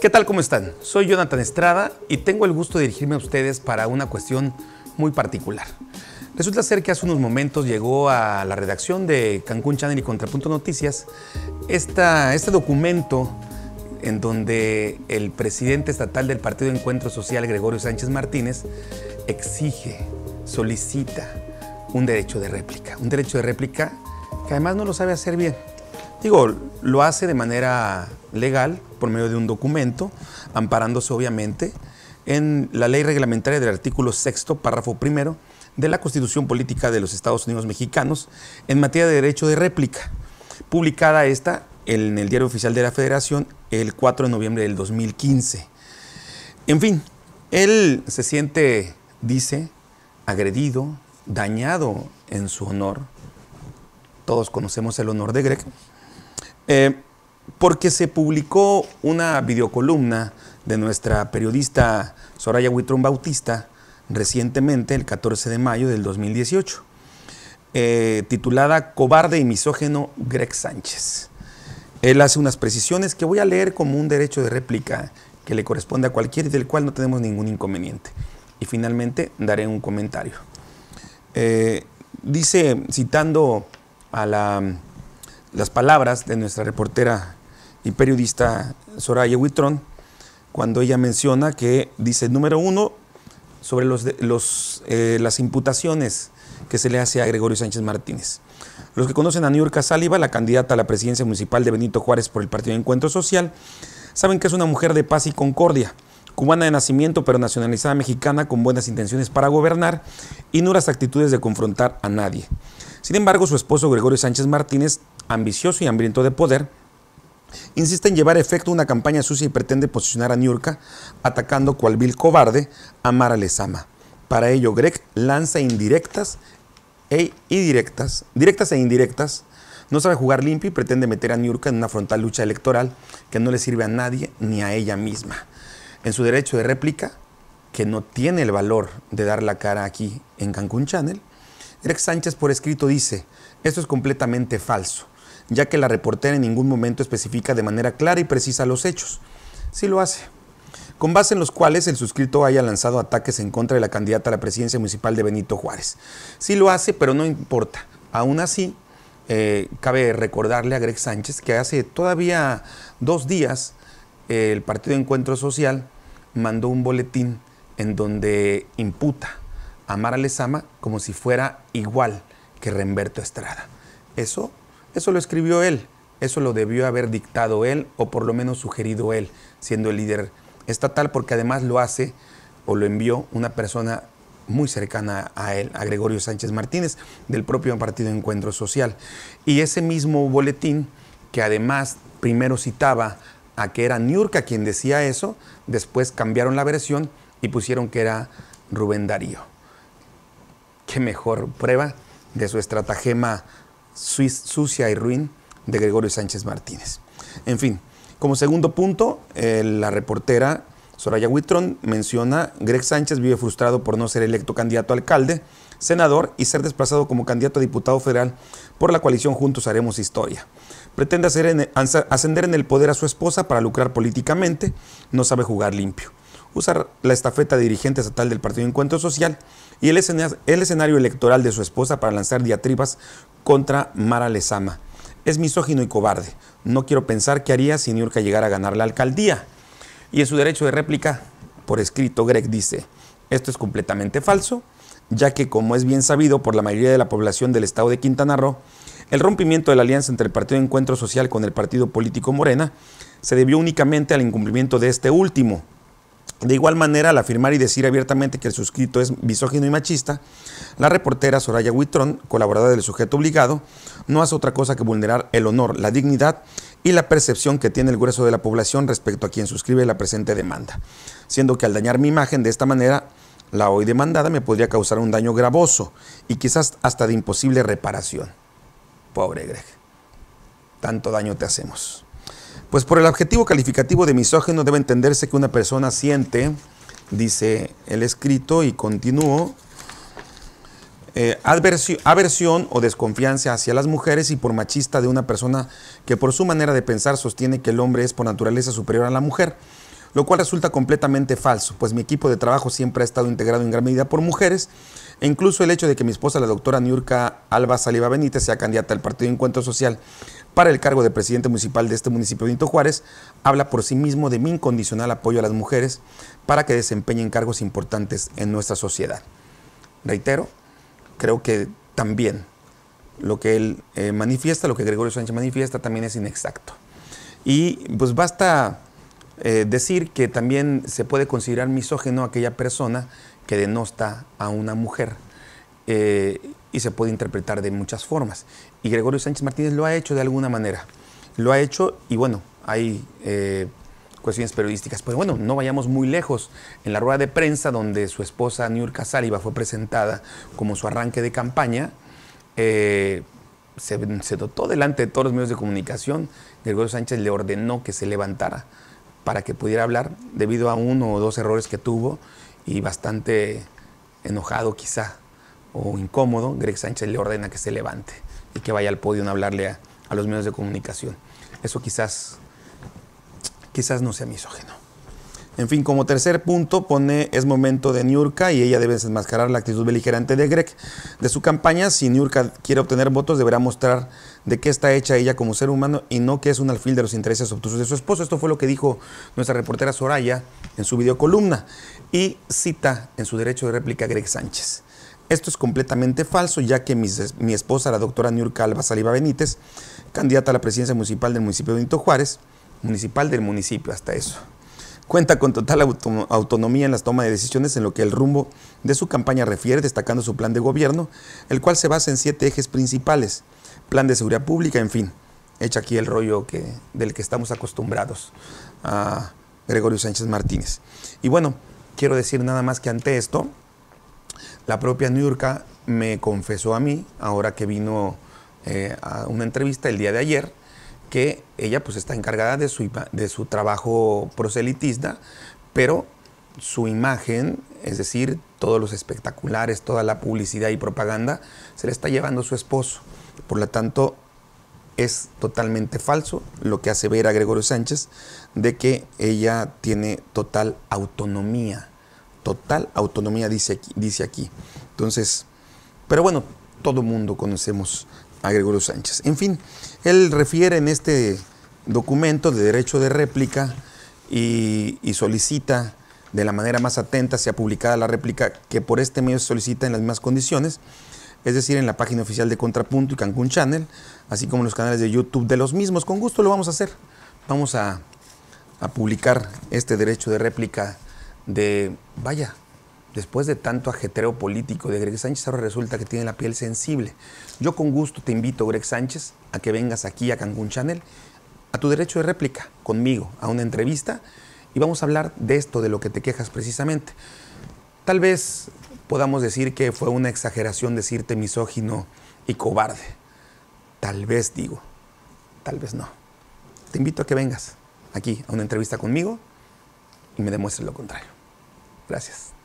¿Qué tal? ¿Cómo están? Soy Jonathan Estrada y tengo el gusto de dirigirme a ustedes para una cuestión muy particular. Resulta ser que hace unos momentos llegó a la redacción de Cancún Channel y Contrapunto Noticias esta, este documento en donde el presidente estatal del Partido Encuentro Social, Gregorio Sánchez Martínez, exige, solicita un derecho de réplica. Un derecho de réplica que además no lo sabe hacer bien. Digo, lo hace de manera legal, por medio de un documento, amparándose obviamente en la ley reglamentaria del artículo sexto, párrafo primero, de la Constitución Política de los Estados Unidos Mexicanos en materia de derecho de réplica, publicada esta en el Diario Oficial de la Federación el 4 de noviembre del 2015. En fin, él se siente, dice, agredido, dañado en su honor. Todos conocemos el honor de Greg. Eh, porque se publicó una videocolumna de nuestra periodista Soraya Huitrón Bautista recientemente, el 14 de mayo del 2018, eh, titulada Cobarde y misógeno Greg Sánchez. Él hace unas precisiones que voy a leer como un derecho de réplica que le corresponde a cualquiera y del cual no tenemos ningún inconveniente. Y finalmente daré un comentario. Eh, dice, citando a las palabras de nuestra reportera y periodista Soraya Huitrón, cuando ella menciona que dice, número uno, sobre los, eh, las imputaciones que se le hace a Gregorio Sánchez Martínez. Los que conocen a Niurka Sáliva, la candidata a la presidencia municipal de Benito Juárez por el Partido de Encuentro Social, saben que es una mujer de paz y concordia, cubana de nacimiento pero nacionalizada mexicana con buenas intenciones para gobernar y no las actitudes de confrontar a nadie. Sin embargo, su esposo Gregorio Sánchez Martínez, ambicioso y hambriento de poder, Insiste en llevar efecto una campaña sucia y pretende posicionar a Niurka atacando cual vil cobarde a Mara Lezama. Para ello, Greg lanza indirectas e indirectas, directas e indirectas. No sabe jugar limpio y pretende meter a Niurka en una frontal lucha electoral que no le sirve a nadie ni a ella misma. En su derecho de réplica, que no tiene el valor de dar la cara aquí en Cancún Channel, Greg Sánchez por escrito dice, esto es completamente falso ya que la reportera en ningún momento especifica de manera clara y precisa los hechos. Sí lo hace, con base en los cuales el suscrito haya lanzado ataques en contra de la candidata a la presidencia municipal de Benito Juárez. Sí lo hace, pero no importa. Aún así, eh, cabe recordarle a Greg Sánchez que hace todavía dos días el Partido de Encuentro Social mandó un boletín en donde imputa a Mara Lezama como si fuera igual que Remberto Estrada. Eso eso lo escribió él, eso lo debió haber dictado él o por lo menos sugerido él, siendo el líder estatal, porque además lo hace o lo envió una persona muy cercana a él, a Gregorio Sánchez Martínez, del propio Partido Encuentro Social. Y ese mismo boletín, que además primero citaba a que era Niurka quien decía eso, después cambiaron la versión y pusieron que era Rubén Darío. Qué mejor prueba de su estratagema sucia y ruin de Gregorio Sánchez Martínez. En fin, como segundo punto, eh, la reportera Soraya Huitrón menciona, Greg Sánchez vive frustrado por no ser electo candidato a alcalde, senador y ser desplazado como candidato a diputado federal por la coalición Juntos Haremos Historia. Pretende ascender en el poder a su esposa para lucrar políticamente, no sabe jugar limpio. Usar la estafeta de dirigente estatal del Partido Encuentro Social y el escenario electoral de su esposa para lanzar diatribas contra Mara Lezama. Es misógino y cobarde. No quiero pensar qué haría si Niurka llegara a ganar la alcaldía. Y en su derecho de réplica, por escrito, Greg dice, esto es completamente falso, ya que como es bien sabido por la mayoría de la población del estado de Quintana Roo, el rompimiento de la alianza entre el Partido Encuentro Social con el partido político Morena se debió únicamente al incumplimiento de este último, de igual manera, al afirmar y decir abiertamente que el suscrito es misógino y machista, la reportera Soraya Huitrón, colaboradora del sujeto obligado, no hace otra cosa que vulnerar el honor, la dignidad y la percepción que tiene el grueso de la población respecto a quien suscribe la presente demanda, siendo que al dañar mi imagen de esta manera, la hoy demandada me podría causar un daño gravoso y quizás hasta de imposible reparación. Pobre Greg, tanto daño te hacemos. Pues por el adjetivo calificativo de misógeno debe entenderse que una persona siente, dice el escrito y continúo, eh, aversión o desconfianza hacia las mujeres y por machista de una persona que por su manera de pensar sostiene que el hombre es por naturaleza superior a la mujer, lo cual resulta completamente falso, pues mi equipo de trabajo siempre ha estado integrado en gran medida por mujeres, e incluso el hecho de que mi esposa, la doctora Niurka Alba Saliva Benítez, sea candidata al Partido Encuentro Social para el cargo de presidente municipal de este municipio de Benito Juárez, habla por sí mismo de mi incondicional apoyo a las mujeres para que desempeñen cargos importantes en nuestra sociedad. Reitero, creo que también lo que él eh, manifiesta, lo que Gregorio Sánchez manifiesta, también es inexacto. Y pues basta eh, decir que también se puede considerar misógeno aquella persona que denosta a una mujer. Eh, y se puede interpretar de muchas formas. Y Gregorio Sánchez Martínez lo ha hecho de alguna manera. Lo ha hecho y bueno, hay eh, cuestiones periodísticas. Pero bueno, no vayamos muy lejos. En la rueda de prensa donde su esposa Niurka Sáliva fue presentada como su arranque de campaña, se, se dotó delante de todos los medios de comunicación. Gregorio Sánchez le ordenó que se levantara para que pudiera hablar debido a uno o dos errores que tuvo y bastante enojado quizá o incómodo, Greg Sánchez le ordena que se levante y que vaya al podio a hablarle a, los medios de comunicación. Eso quizás, quizás no sea misógeno. En fin, como tercer punto pone es momento de Niurka y ella debe desenmascarar la actitud beligerante de Greg de su campaña. Si Niurka quiere obtener votos, deberá mostrar de qué está hecha ella como ser humano y no que es un alfil de los intereses obtusos de su esposo. Esto fue lo que dijo nuestra reportera Soraya en su videocolumna y cita en su derecho de réplica a Greg Sánchez. Esto es completamente falso, ya que mi, esposa, la doctora Niurka Alba Saliva Benítez, candidata a la presidencia municipal del municipio de Benito Juárez, municipal del municipio, hasta eso, cuenta con total autonomía en las tomas de decisiones en lo que el rumbo de su campaña refiere, destacando su plan de gobierno, el cual se basa en siete ejes principales, plan de seguridad pública, en fin, echa aquí el rollo del que estamos acostumbrados a Gregorio Sánchez Martínez. Y bueno, quiero decir nada más que ante esto, la propia Niurka me confesó a mí, ahora que vino eh, a una entrevista el día de ayer, que ella pues está encargada de su, de su trabajo proselitista, pero su imagen, es decir, todos los espectaculares, toda la publicidad y propaganda, se le está llevando su esposo. Por lo tanto, es totalmente falso lo que hace ver a Gregorio Sánchez de que ella tiene total autonomía total autonomía, dice aquí. Dice aquí. Entonces, pero bueno, todo mundo conocemos a Gregorio Sánchez. En fin, él refiere en este documento de derecho de réplica y, solicita de la manera más atenta, sea publicada la réplica que por este medio se solicita en las mismas condiciones, es decir, en la página oficial de Contrapunto y Cancún Channel, así como en los canales de YouTube de los mismos. Con gusto lo vamos a hacer. Vamos a, a publicar este derecho de réplica de, vaya, después de tanto ajetreo político de Greg Sánchez, ahora resulta que tiene la piel sensible. Yo con gusto te invito, Greg Sánchez, a que vengas aquí a Cancún Channel a tu derecho de réplica conmigo, a una entrevista, y vamos a hablar de esto, de lo que te quejas precisamente. Tal vez podamos decir que fue una exageración decirte misógino y cobarde. Tal vez digo, tal vez no. Te invito a que vengas aquí a una entrevista conmigo y me demuestres lo contrario. Gracias.